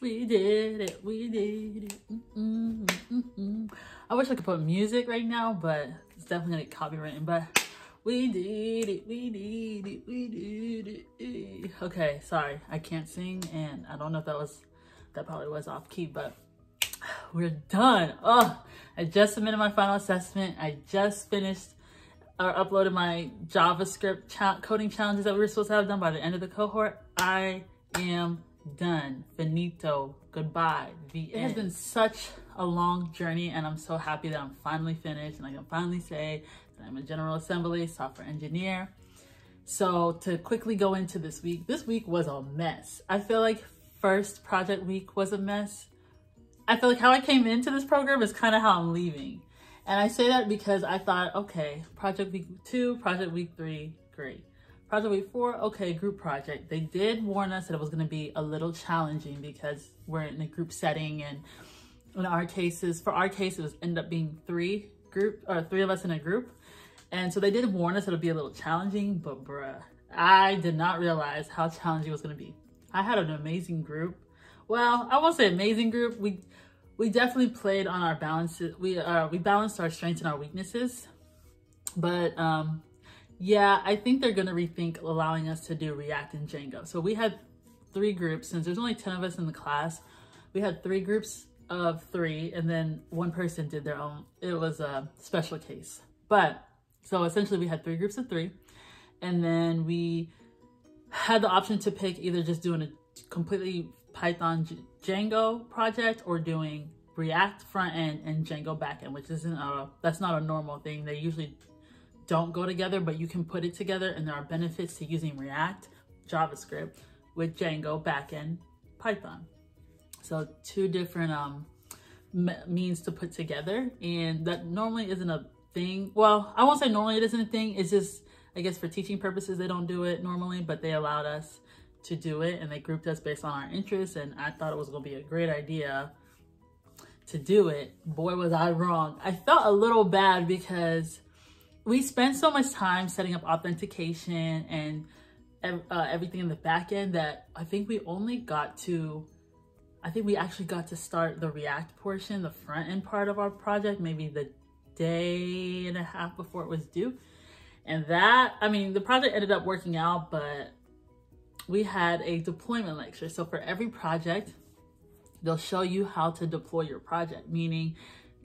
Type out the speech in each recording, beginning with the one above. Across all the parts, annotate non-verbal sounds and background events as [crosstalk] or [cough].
We did it. We did it. Mm -mm, mm I wish I could put music right now, but it's definitely gonna copywritten. But we did it. We did it. We did it. Okay, sorry. I can't sing, and I don't know if that was that probably was off key, but we're done. Oh, I just submitted my final assessment. I just finished or uploaded my JavaScript cha coding challenges that we were supposed to have done by the end of the cohort. I am done. Finito. Goodbye. The it has been such a long journey and I'm so happy that I'm finally finished and I can finally say that I'm a General Assembly software engineer. So to quickly go into this week, this week was a mess. I feel like first project week was a mess. I feel like how I came into this program is kind of how I'm leaving. And I say that because I thought, okay, project week two, project week three, great. Project week four, okay, group project. They did warn us that it was going to be a little challenging because we're in a group setting. And in our cases, for our case, it was ended up being three group or three of us in a group. And so they did warn us it'll be a little challenging, but bruh, I did not realize how challenging it was going to be. I had an amazing group. Well, I won't say amazing group. We we definitely played on our balances. We uh, we balanced our strengths and our weaknesses. But um, yeah, I think they're gonna rethink allowing us to do React and Django. So we had three groups, since there's only 10 of us in the class, we had three groups of three, and then one person did their own, it was a special case. But, so essentially we had three groups of three, and then we had the option to pick either just doing a completely Python Django project or doing React front end and Django back end, which isn't a, that's not a normal thing. They usually don't go together, but you can put it together and there are benefits to using React, JavaScript with Django backend Python. So two different um, means to put together and that normally isn't a thing. Well, I won't say normally it isn't a thing. It's just, I guess for teaching purposes, they don't do it normally, but they allowed us to do it and they grouped us based on our interests and I thought it was gonna be a great idea to do it. Boy, was I wrong. I felt a little bad because we spent so much time setting up authentication and uh, everything in the back end that I think we only got to, I think we actually got to start the React portion, the front end part of our project, maybe the day and a half before it was due. And that, I mean, the project ended up working out, but we had a deployment lecture. So for every project, they'll show you how to deploy your project, meaning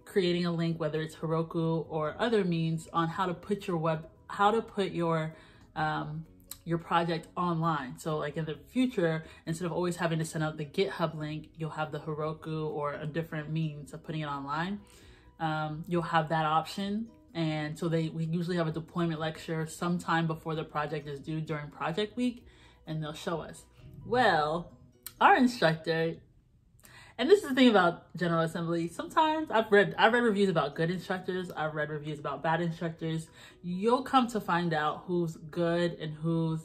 creating a link, whether it's Heroku or other means on how to put your web, how to put your, um, your project online. So like in the future, instead of always having to send out the GitHub link, you'll have the Heroku or a different means of putting it online. Um, you'll have that option. And so they, we usually have a deployment lecture sometime before the project is due during project week and they'll show us. Well, our instructor, and this is the thing about General Assembly, sometimes I've read I've read reviews about good instructors, I've read reviews about bad instructors. You'll come to find out who's good and who's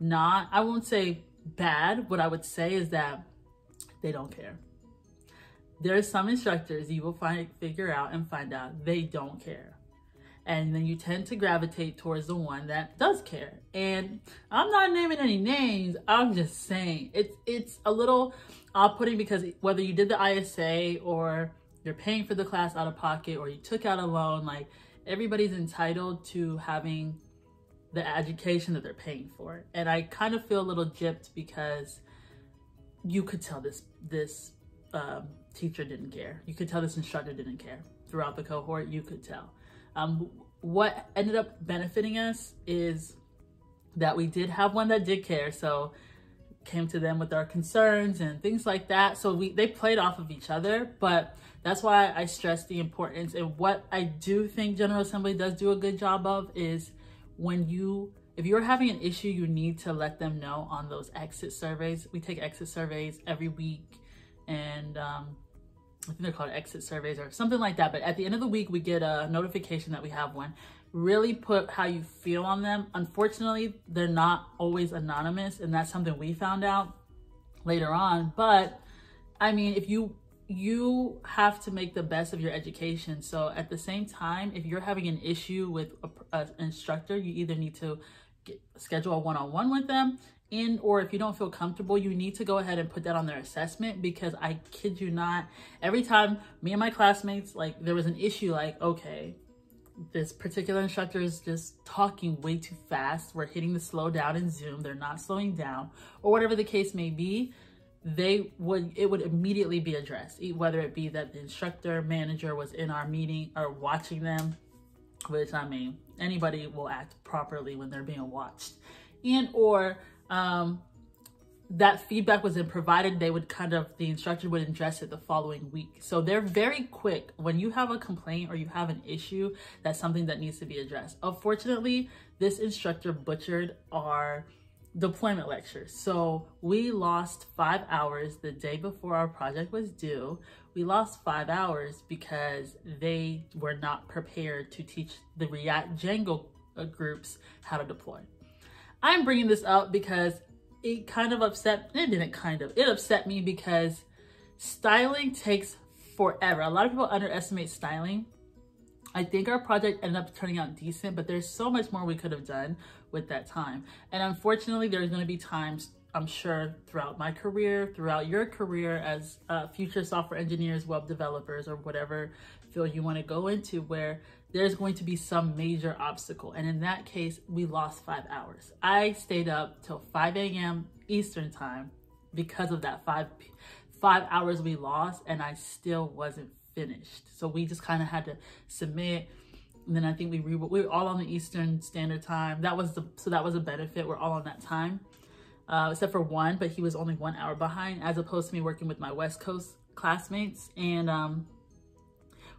not. I won't say bad. What I would say is that they don't care. There are some instructors you will find figure out and find out they don't care and then you tend to gravitate towards the one that does care. And I'm not naming any names. I'm just saying it's it's a little off-putting because whether you did the ISA or you're paying for the class out of pocket or you took out a loan, like everybody's entitled to having the education that they're paying for. And I kind of feel a little gypped because you could tell this this um, teacher didn't care. You could tell this instructor didn't care throughout the cohort. You could tell. Um, what ended up benefiting us is that we did have one that did care. So came to them with our concerns and things like that. So we they played off of each other, but that's why I stress the importance and what I do think General Assembly does do a good job of is when you if you're having an issue, you need to let them know on those exit surveys. We take exit surveys every week and um, I think they're called exit surveys or something like that. But at the end of the week, we get a notification that we have one. Really put how you feel on them. Unfortunately, they're not always anonymous, and that's something we found out later on. But I mean, if you you have to make the best of your education. So at the same time, if you're having an issue with an instructor, you either need to get, schedule a one-on-one -on -one with them and or if you don't feel comfortable, you need to go ahead and put that on their assessment because I kid you not, every time me and my classmates, like there was an issue like, okay, this particular instructor is just talking way too fast. We're hitting the slow down in Zoom. They're not slowing down or whatever the case may be. They would, it would immediately be addressed, whether it be that the instructor manager was in our meeting or watching them, which I mean, anybody will act properly when they're being watched and or um, that feedback was then provided, they would kind of, the instructor would address it the following week. So they're very quick when you have a complaint or you have an issue, that's something that needs to be addressed. Unfortunately, this instructor butchered our deployment lecture. So we lost five hours the day before our project was due. We lost five hours because they were not prepared to teach the React Django uh, groups how to deploy. I'm bringing this up because it kind of upset, it didn't kind of, it upset me because styling takes forever. A lot of people underestimate styling. I think our project ended up turning out decent, but there's so much more we could have done with that time. And unfortunately, there's gonna be times, I'm sure, throughout my career, throughout your career as uh, future software engineers, web developers, or whatever field you wanna go into where there's going to be some major obstacle. And in that case, we lost five hours. I stayed up till 5 a.m. Eastern time because of that five, five hours we lost and I still wasn't finished. So we just kind of had to submit. And then I think we, re we were all on the Eastern Standard Time. That was the, so that was a benefit. We're all on that time. Uh, except for one, but he was only one hour behind as opposed to me working with my West Coast classmates. And um,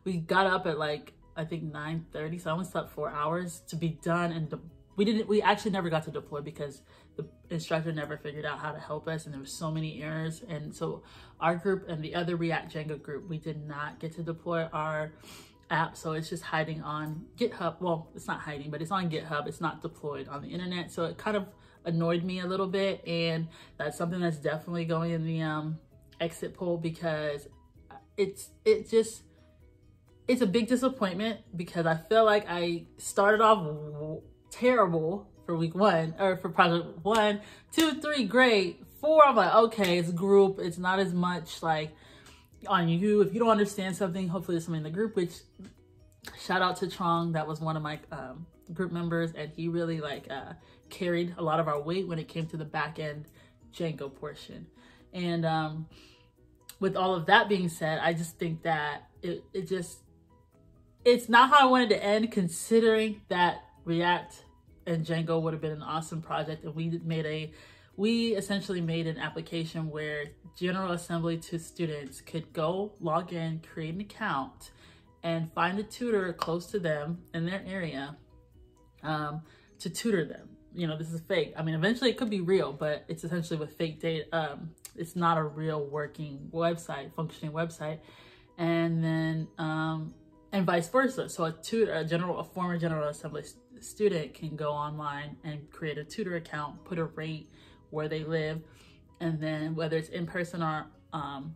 we got up at like I think 9.30, so I only slept four hours to be done. And we didn't, we actually never got to deploy because the instructor never figured out how to help us and there were so many errors. And so our group and the other React Django group, we did not get to deploy our app. So it's just hiding on GitHub. Well, it's not hiding, but it's on GitHub. It's not deployed on the internet. So it kind of annoyed me a little bit. And that's something that's definitely going in the um, exit poll because it's, it just, it's a big disappointment because I feel like I started off terrible for week one or for project one, two, three, great. Four, I'm like, okay, it's group. It's not as much like on you. If you don't understand something, hopefully there's something in the group, which shout out to Trong. That was one of my um, group members and he really like uh, carried a lot of our weight when it came to the back end Django portion. And um, with all of that being said, I just think that it, it just, it's not how I wanted to end considering that React and Django would have been an awesome project and we made a we essentially made an application where General Assembly to students could go log in, create an account, and find a tutor close to them in their area um, to tutor them. You know, this is fake. I mean, eventually it could be real, but it's essentially with fake data. Um, it's not a real working website, functioning website. And then um, and vice versa. So a tutor, a general, a former General Assembly student can go online and create a tutor account, put a rate where they live, and then whether it's in person or um,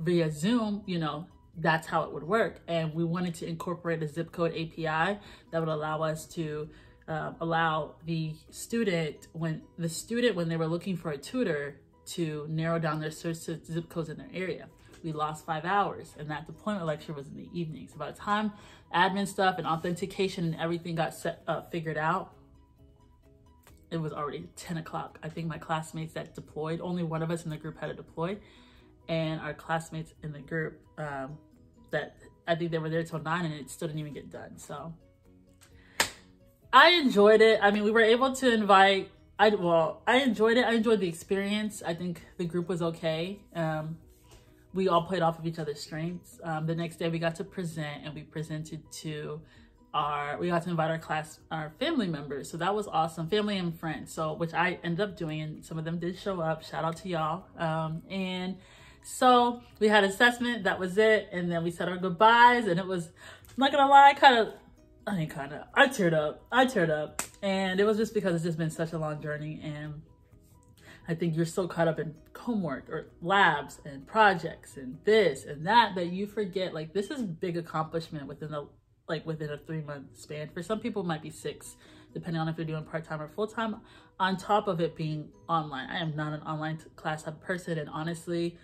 via Zoom, you know, that's how it would work. And we wanted to incorporate a zip code API that would allow us to uh, allow the student, when the student, when they were looking for a tutor, to narrow down their search to zip codes in their area we lost five hours and that deployment lecture was in the evening. So by the time admin stuff and authentication and everything got set figured out, it was already 10 o'clock. I think my classmates that deployed, only one of us in the group had to deploy and our classmates in the group um, that I think they were there till nine and it still didn't even get done. So I enjoyed it. I mean, we were able to invite I well, I enjoyed it. I enjoyed the experience. I think the group was okay. Um, we all played off of each other's strengths. Um, the next day we got to present and we presented to our, we got to invite our class, our family members. So that was awesome, family and friends. So, which I ended up doing and some of them did show up. Shout out to y'all. Um, and so we had assessment, that was it. And then we said our goodbyes and it was, I'm not gonna lie, kind of, I mean, kind of, I teared up, I teared up. And it was just because it's just been such a long journey and I think you're so caught up in homework or labs and projects and this and that that you forget like this is big accomplishment within the like within a three month span. For some people might be six. depending on if you're doing part-time or full-time, on top of it being online. I am not an online class type person and honestly,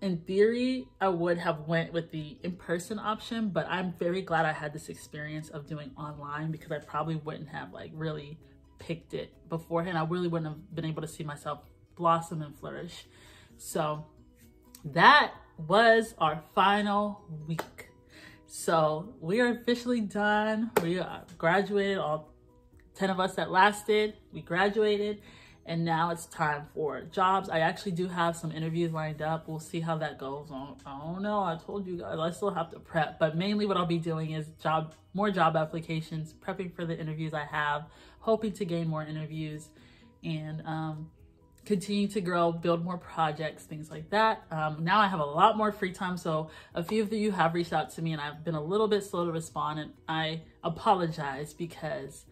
in theory, I would have went with the in-person option, but I'm very glad I had this experience of doing online because I probably wouldn't have like really picked it beforehand. I really wouldn't have been able to see myself blossom and flourish. So that was our final week. So we are officially done. We uh, graduated, all 10 of us that lasted, we graduated and now it's time for jobs. I actually do have some interviews lined up. We'll see how that goes. I don't know. I told you guys I still have to prep, but mainly what I'll be doing is job more job applications, prepping for the interviews I have, hoping to gain more interviews, and um, continue to grow, build more projects, things like that. Um, now I have a lot more free time, so a few of you have reached out to me, and I've been a little bit slow to respond, and I apologize because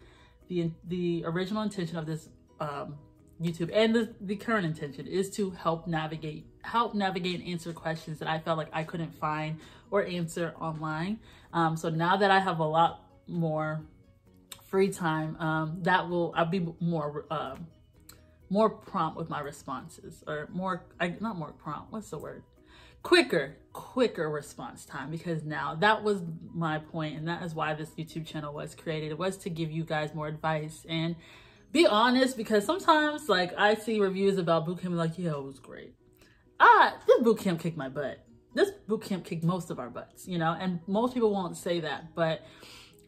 the the original intention of this um, YouTube and the, the current intention is to help navigate, help navigate and answer questions that I felt like I couldn't find or answer online. Um, so now that I have a lot more free time, um, that will, I'll be more, uh, more prompt with my responses or more, I, not more prompt, what's the word? Quicker, quicker response time because now that was my point and that is why this YouTube channel was created. It was to give you guys more advice and be honest because sometimes like I see reviews about boot camp like, yeah, it was great. Ah, this boot camp kicked my butt. This boot camp kicked most of our butts, you know, and most people won't say that, but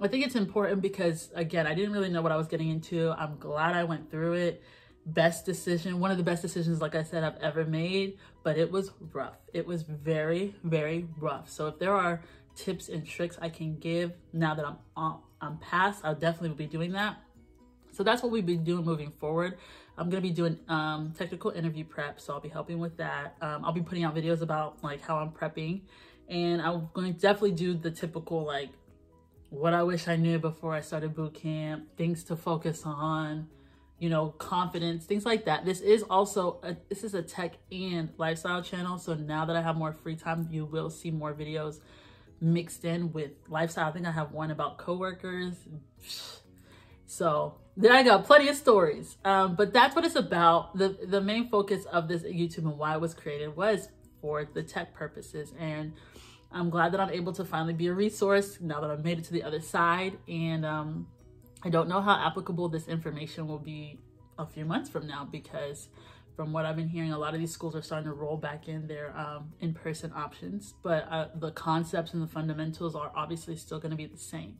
I think it's important because again, I didn't really know what I was getting into. I'm glad I went through it. Best decision, one of the best decisions, like I said, I've ever made, but it was rough. It was very, very rough. So if there are tips and tricks I can give now that I'm on, I'm past, I'll definitely be doing that. So that's what we've been doing moving forward. I'm going to be doing um, technical interview prep, so I'll be helping with that. Um, I'll be putting out videos about like how I'm prepping, and I'm going to definitely do the typical like what I wish I knew before I started boot camp, things to focus on, you know, confidence, things like that. This is also a, this is a tech and lifestyle channel, so now that I have more free time, you will see more videos mixed in with lifestyle. I think I have one about coworkers. So then I got plenty of stories. Um, but that's what it's about. The, the main focus of this YouTube and why it was created was for the tech purposes. And I'm glad that I'm able to finally be a resource now that I've made it to the other side. And um, I don't know how applicable this information will be a few months from now because from what I've been hearing, a lot of these schools are starting to roll back in their um, in-person options, but uh, the concepts and the fundamentals are obviously still going to be the same.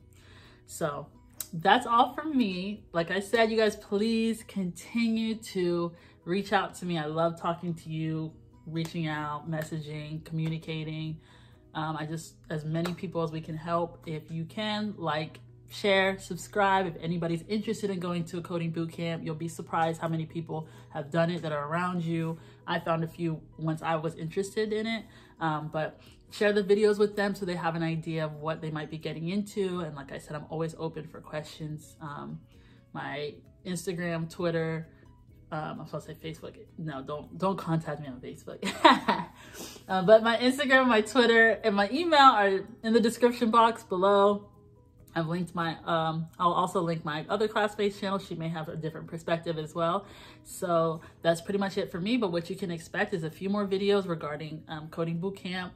So that's all from me. Like I said, you guys, please continue to reach out to me. I love talking to you, reaching out, messaging, communicating. Um, I just, as many people as we can help. If you can, like, share, subscribe. If anybody's interested in going to a coding boot camp, you'll be surprised how many people have done it that are around you. I found a few once I was interested in it. Um, but share the videos with them so they have an idea of what they might be getting into. And like I said, I'm always open for questions. Um, my Instagram, Twitter, um, I'm supposed to say Facebook. No, don't don't contact me on Facebook. [laughs] uh, but my Instagram, my Twitter, and my email are in the description box below. I've linked my, um, I'll also link my other class-based channel. She may have a different perspective as well. So that's pretty much it for me. But what you can expect is a few more videos regarding um, coding bootcamp,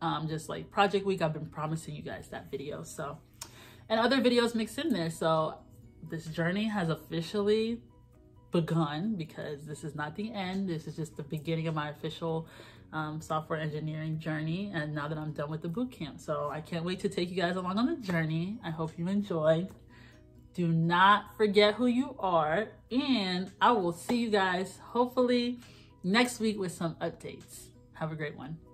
um, just like project week. I've been promising you guys that video. So, and other videos mixed in there. So this journey has officially begun because this is not the end. This is just the beginning of my official um, software engineering journey. And now that I'm done with the boot camp. So I can't wait to take you guys along on the journey. I hope you enjoy. Do not forget who you are. And I will see you guys hopefully next week with some updates. Have a great one.